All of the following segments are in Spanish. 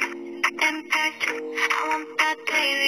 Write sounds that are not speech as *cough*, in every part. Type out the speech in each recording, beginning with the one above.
impact. I want that baby.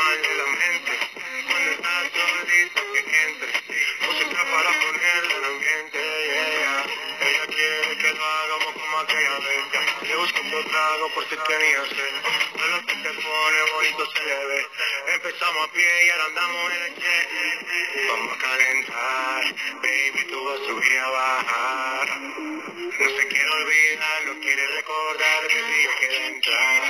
Mal de la mente. Cuando estás solita que entre. Música para poner el ambiente, yeah. Ella quiere que lo hagamos como aquella vez. Le busco otro trago por si tenía sed. De lo que te pone bonito se le ve. Empezamos a pie y ahora andamos en el jet. Vamos a calentar, baby, tú vas a subir y a bajar. No se quiere olvidar, no quiere recordar que el día quiere entrar.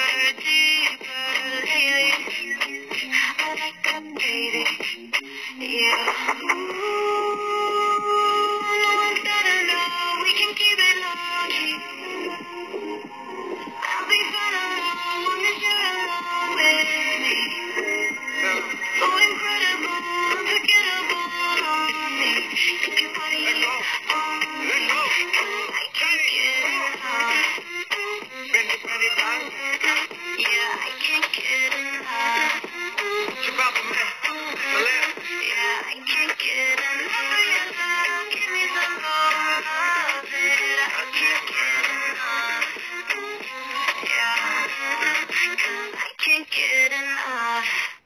Yeah. *laughs* I can't get enough.